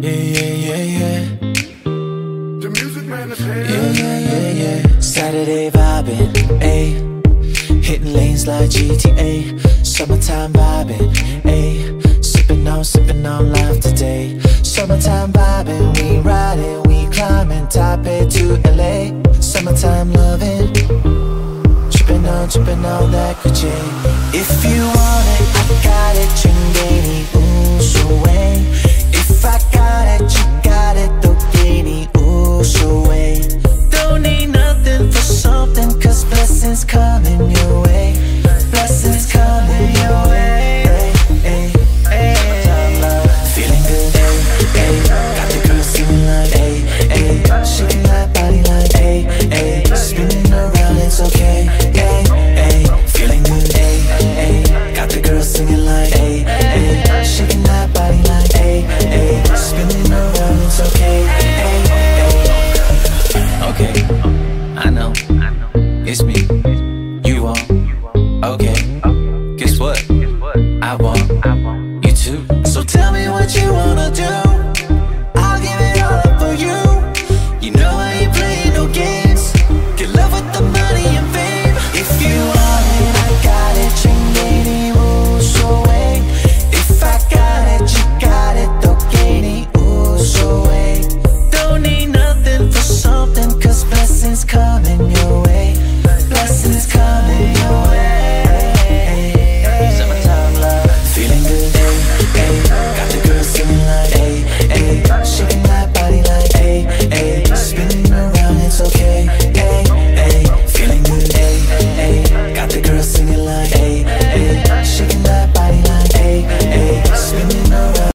Yeah, yeah, yeah, yeah. The music man is here. Yeah, yeah, yeah, yeah. Saturday vibing, ayy. Hitting lanes like GTA. Summertime vibing, ayy. Sipping on, sipping on life today. Summertime vibing, we riding, we climbing, Taipei to LA. Summertime loving, tripping on, tripping on that Gucci. If you want it.